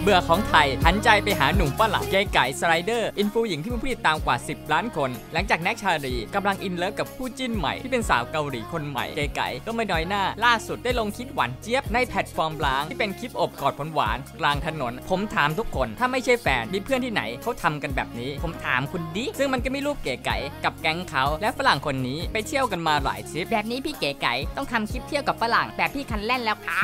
เบื่อของไทยหันใจไปหาหนุ่มฝรั่งเก๋ไก่สไลเดอร์ influ หญิงที่มีผู้ติดตามกว่า 10 ล้านคน หลังจากแน็กชาลีกำลัง in love กับคู่จิ้นใหม่ที่เป็นสาวเกาหลีคนใหม่เก๋ไก่ก็ไม่น้อยหน้า ล่าสุดได้ลงคลิปหวานเจี๊ยบในแพลตฟอร์มล้างที่เป็นคลิปโอบกอดหวานกลางถนน ผมถามทุกคนถ้าไม่ใช่แฟนมีเพื่อนที่ไหนเขาทำกันแบบนี้ ผมถามคุณดิซึ่งมันก็มีรูปเก๋ไก่กับแก๊งเขาและฝรั่งคนนี้ไปเที่ยวกันมาหลายทริปแบบนี้พี่เก๋ไก่ต้องทำคลิปเที่ยวกับฝรั่งแบบพี่คัลแลนแล้วครับ